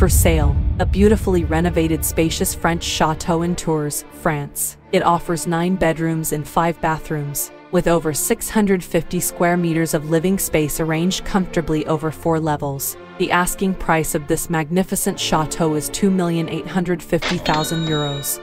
For sale, a beautifully renovated spacious French chateau in Tours, France. It offers 9 bedrooms and 5 bathrooms, with over 650 square meters of living space arranged comfortably over 4 levels. The asking price of this magnificent chateau is 2,850,000 euros.